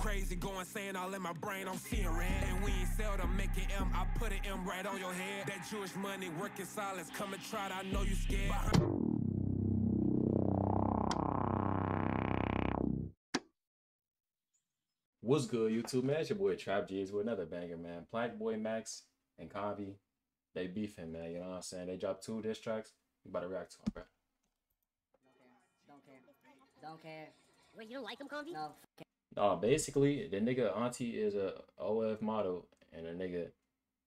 crazy, going saying all in my brain, I'm seeing red. And we ain't seldom making M, I put an M right on your head. That Jewish money, working silence, come and try it, I know you scared. What's good, YouTube man? It's your boy Trap G's with another banger, man. PlaqueboyMax and Konvy, they beefing, man. You know what I'm saying? They dropped two diss tracks. You about to react to them, bro. Don't care. Don't care. Wait, you don't like them, Konvy? No. No, basically, the nigga auntie is a OF model, and the nigga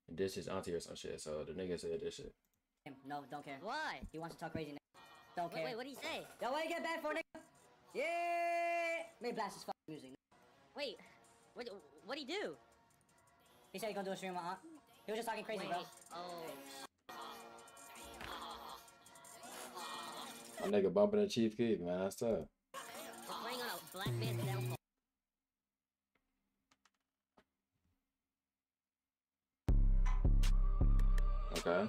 this is auntie or some shit. So the nigga said this shit. No, don't care. Why? He wants to talk crazy. Nigga. Don't Wait, care. wait, what did he say? Yo, what you get bad for, nigga? Yeah. Maybe blast his fucking music. Wait, what? What would he do? He said he gonna do a stream with Aunt. He was just talking crazy, Wait, bro. oh, My nigga bumping the Chief Keef, man. That's tough. playing on a black man's Okay.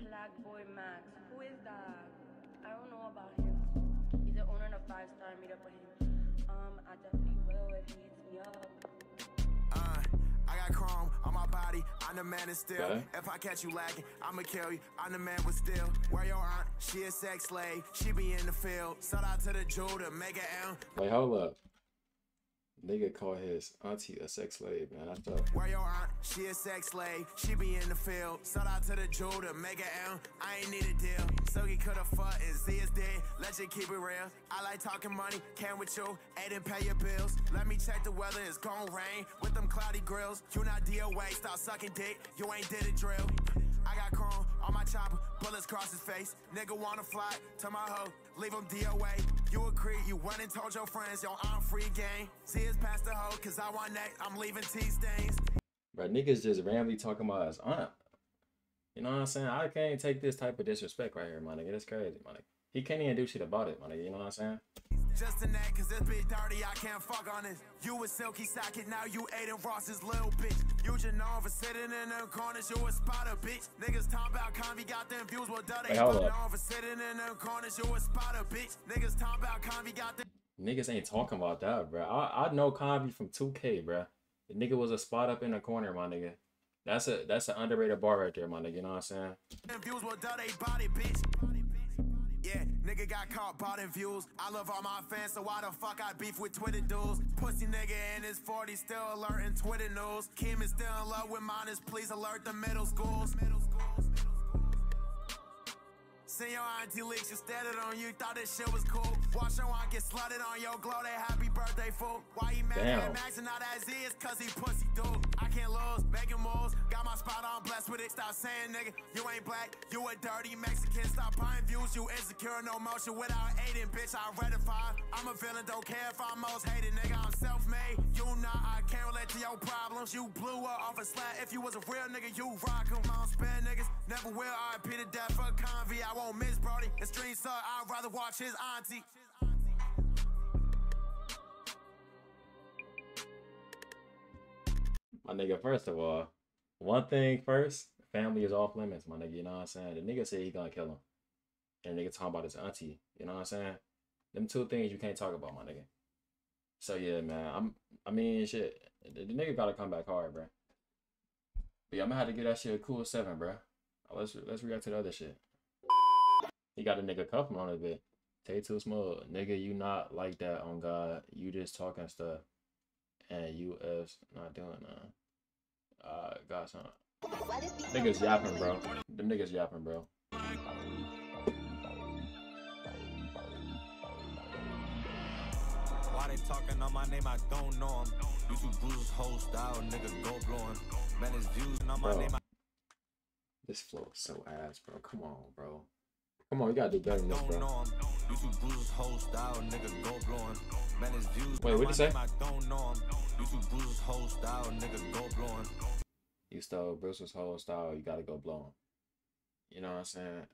Black Boy Max. Who is that? I don't know about him. He's the owner of Five Star. Meet up with him. Um, I definitely will if he hits me up. Uh, I got chrome on my body. I'm the man is still. Okay. If I catch you lacking, I'ma kill you. I'm the man with still. Where your aunt? She a sex slave. She be in the field. Shout out to the Jew to make it M. Wait, hold up. Nigga call his auntie a sex slave, man. That's tough. Where your aunt? She a sex slave. She be in the field. Shout out to the Jew to make it M. I ain't need a deal. So he coulda fucked and see his dead. Let you keep it real. I like talking money. Can with you. Ain't pay your bills. Let me check the weather. It's gon' rain with them cloudy grills. You not DOA. Stop sucking dick. You ain't did a drill. I got chrome on my chopper, bullets cross his face. Nigga wanna fly to my hoe, leave him DOA. You agree, you went and told your friends, yo, I'm free game. See his past the hoe, cause I want that, I'm leaving tea stains. Bro, niggas just randomly talking about his aunt. You know what I'm saying? I can't take this type of disrespect right here, my nigga. That's crazy, my nigga. He can't even do shit about it, my nigga. You know what I'm saying? Just in that, cause this bitch dirty, I can't fuck on this. You was silky socket, now you Adin Ross's little bitch. You just known for sitting in them corners, you a spotter, bitch. Niggas talk about Konvy, got them views, well, they Wait, hold fucking up. known for sitting in them corners, you a spotter, bitch. Niggas talk about Konvy, got them Niggas ain't talking about that, bro. I, I know Konvy from 2K, bro. The nigga was a spot up in the corner, my nigga. That's a that's an underrated bar right there, my nigga. You know what I'm saying? Yeah, nigga got caught botting views. I love all my fans, so why the fuck I beef with Twitter dudes? Pussy nigga in his 40s still alerting Twitter news. Kim is still in love with minors, please alert the middle schools. Middle. Seen your auntie leaks, you stared on you, thought this shit was cool. Watch your get slutted on your glow, they happy birthday fool. Why he mad Damn. at Max and not as is? Cause he pussy dude. I can't lose, making moves. Got my spot on, blessed with it. Stop saying nigga, you ain't black, you a dirty Mexican. Stop buying views, you insecure, no motion without aiding, bitch. I ratify. I'm a villain, don't care if I'm most hated, nigga. I'm self made, you not, I can't relate to your problems. You blew up off a slat. If you was a real nigga, you rock 'em. I don't spare niggas, never will. I repeat the death for Konvy. I won't miss Brody. The street suck, I'd rather watch his auntie. My nigga, first of all, one thing first, family is off limits, my nigga. You know what I'm saying? The nigga said he gonna kill him. And the nigga talking about his auntie. You know what I'm saying? Them two things you can't talk about, my nigga. So yeah, man. I'm I mean shit. The, the nigga gotta come back hard, bro. But yeah, I'm gonna have to give that shit a cool seven, bro. Oh, let's let's react to the other shit. He got a nigga cuffing on it, bit. Tay too small. Nigga, you not like that on God. You just talking stuff. And you us not doing nothing. Uh, got some. Niggas yapping, bro. The niggas yapping, bro. Why they talking on my name? I don't know him. You two bruises, whole style, nigga, go blowing. Man, it's views on my name. I This flow is so ass, bro. Come on, bro. Come on, you gotta do better than this, bro. You two bruises, whole style, nigga, go blowing. Man, it's views Wait, what'd my you say? I don't know him. You two bruises, whole style, nigga, go blowing. You stole Bruce's whole style. You gotta go blow him. You know what I'm saying?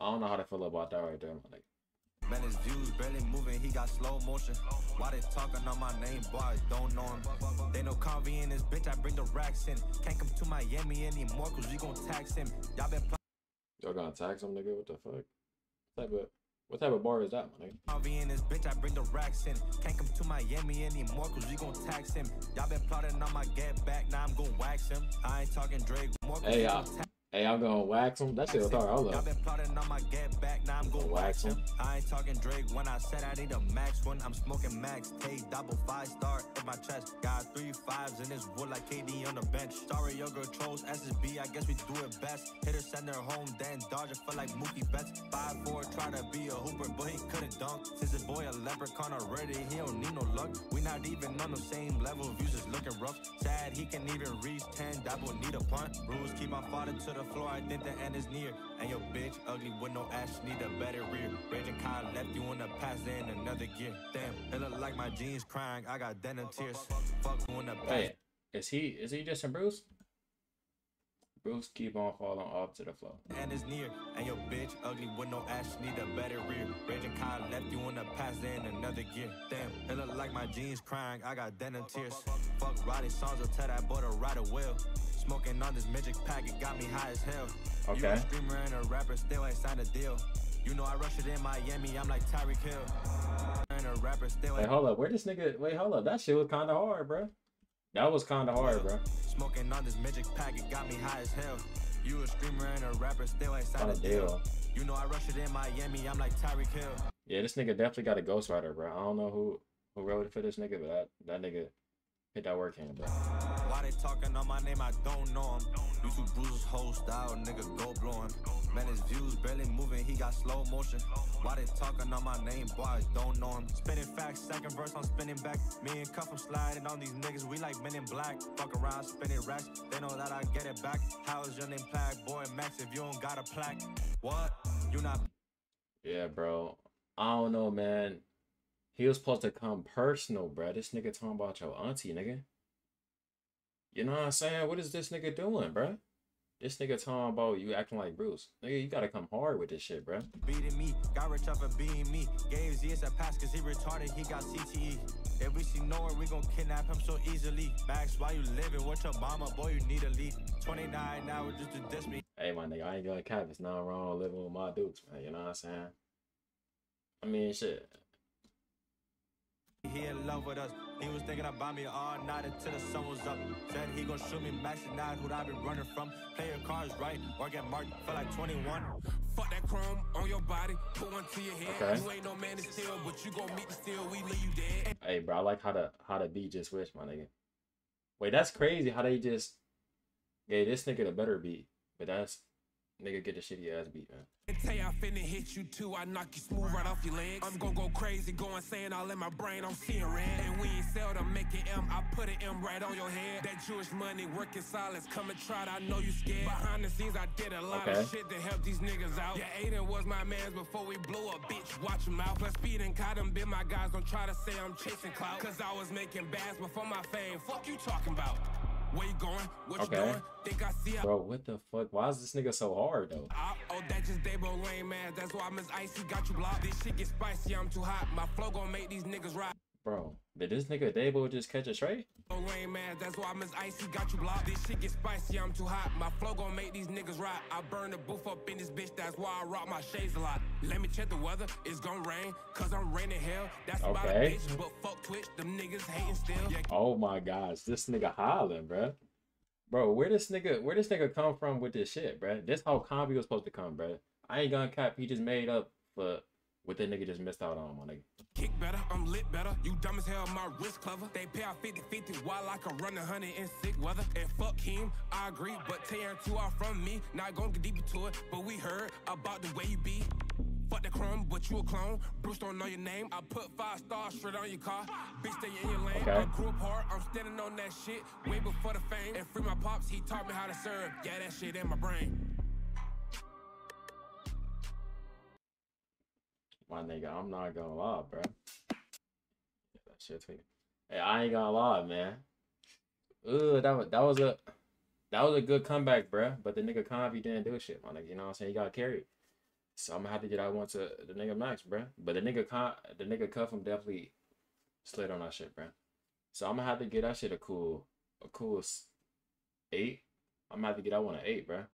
I don't know how to feel about that right there, my nigga. Man, his views barely moving, he got slow motion. Why they talking on my name, boy, I don't know him. They know Konvy in this bitch, I bring the racks in. Can't come to Miami anymore, cause we gon' tax him. Y'all been Y'all gonna tax him, nigga? What the fuck? What type of what type of bar is that, my nigga? Konvy in this bitch, I bring the racks in. Can't come to Miami anymore, cause we gon' tax him. Y'all been plotting on my get back, now I'm gon' wax him. I ain't talking Drake more, Hey, y'all. Hey, I'm gonna wax him. That shit was hard. Hold Y'all up. been plotting on my get back, now I'm gon' wax him. I ain't talking Drake when I said I need a max one. I'm smoking max, take double five star in my chest. Got three fives in this wood like KD on the bench. Sorry, your girl trolls SSB, I guess we do it best. Hit her, send her home, then dodge it for like Mookie Betts. Five four, try to be a hooper, but he couldn't dunk. Since his boy a leprechaun already, he don't need no luck. We not even on the same level, views is looking rough. Sad he can even reach 10, double need a punt. Rules keep on falling to the floor, I think the end is near. And your bitch ugly with no ass, need a better rear. Raging Kyle left you in the past, in another gear. Damn, it look like my jeans crying, I got denim tears. Fuck in the past. Wait, is he is he just a Bruce? Bruce keep on falling off to the floor. and it's near. And your bitch ugly with no ass, need a better rear. Raging Kyle left you in the past, in another gear. Damn, it look like my jeans crying, I got denim tears. Fuck writing songs, will tell that boy to ride a wheel. Smoking on this magic pack, it got me high as hell. You a streamer and a rapper, still ain't signed a deal. You know I rush it in Miami, I'm like Tyreek Hill. And a rapper still ain't... Wait, hold up. Where this nigga? Wait, hold up. That shit was kind of hard, bro. That was kind of hard, bro. Smoking on this magic pack, it got me high as hell. You a screamer and a rapper, still ain't signed a deal. You know I rush it in Miami, I'm like Tyreek Hill. Yeah, this nigga definitely got a ghostwriter, bro. I don't know who who wrote it for this nigga, but that that nigga hit that work hand, bro. Why they talking on my name? I don't know him. YouTube bruises whole style, nigga go blow him. Man, his views barely moving, he got slow motion. Why they talking on my name? Boy, I don't know him. Spinning facts, second verse, I'm spinning back. Me and Cuff, I'm sliding on these niggas, we like men in black. Fuck around, spinning racks, they know that I get it back. How is your name plaque? Boy, Max, if you don't got a plaque. What? You not Yeah, bro. I don't know, man. He was supposed to come personal, bro. This nigga talking about your auntie, nigga. You know what I'm saying? What is this nigga doing, bro? This nigga talking about you acting like Bruce. Nigga, you gotta come hard with this shit, bro. beating me. Got rich off of being me. Gave ZS a pass cause he retarded, he got CTE. If we see nowhere, we gon' kidnap him so easily. Max, why you living with your mama? Boy, you need a lead. 29 hours just to diss me. Hey, my nigga, I ain't gonna cap. It's nothing wrong living with my dudes, man. You know what I'm saying? I mean, shit. He in love with us. He was thinking about me all night until the sun was up. Said he gon' shoot me max and out who I been running from. Play your cards right or get marked for like 21. Fuck that chrome on your body, put one to your head. Okay. You ain't no man to steal, but you gon' meet the steal, we leave you dead. Hey, bro, I like how the how the beat just switched, my nigga. Wait, that's crazy how they just gave this nigga the better beat, but that's nigga get the shitty ass beat, man. You I finna hit you too, I knock you smooth right off your legs. I'm gon' go crazy, going saying all in my brain, I'm seeing red. And we ain't seldom making M, I put an M right on your head. That Jewish money, working silence, come and try it, I know you scared. Behind the scenes, I did a lot Okay. of shit to help these niggas out. Yeah, Adin was my mans before we blew up, bitch, watch him out. Plus, speed and caught them, been my guys, don't try to say I'm chasing clout. Cause I was making bags before my fame, fuck you talking about? Where you going? What Okay. you doing? Think I see Bro, what the fuck? Why is this nigga so hard though? Ah, oh, that just Dabo lame man. That's why Miss Icy got you blocked. This shit get spicy, I'm too hot. My flow gon' make these niggas ride. Bro, did this nigga Dabo just catch a straight? Oh, lame. That's why Miss Icy got you blocked. This shit get spicy, I'm too hot. My flow gon' make these niggas ride. I burn the booth up in this bitch. That's why I rock my shades a lot. Let me check the weather. It's gon' rain. Cause I'm raining hell. That's about a bitch. But fuck Twitch. Them niggas hating still. Yeah, Oh my gosh, this nigga hollering, bro. Bro, where this nigga where this nigga come from with this shit, bro? This how comedy was supposed to come, bro. I ain't gonna cap. He just made up for what that nigga just missed out on, my nigga. Kick better, I'm lit better. You dumb as hell, my wrist clever. They pay out 50 50 while I can run a hundred in sick weather. And fuck him, I agree, but tearing two out from me. Not gonna get deep into it, but we heard about the way you be. Fuck the crumb, but you a clone. Bruce don't know your name. I put five stars straight on your car. Bitch, stay in your lane. Okay. I grew up hard, I'm standing on that shit way before the fame. And free my pops, he taught me how to serve. Yeah, that shit in my brain. My nigga, I'm not gonna lie, bro. Yeah, that shit tweet. Hey, I ain't gonna lie, man. Ugh, that was that was a that was a good comeback, bro. But the nigga Konvy didn't do shit, my nigga. You know what I'm saying? He got carried. So I'm gonna have to get out one to uh, the nigga Max, bruh. But the nigga con the nigga cuff him definitely slid on that shit, bruh. So I'm gonna have to get that shit a cool a cool eight. I'm gonna have to get that one an eight, bruh.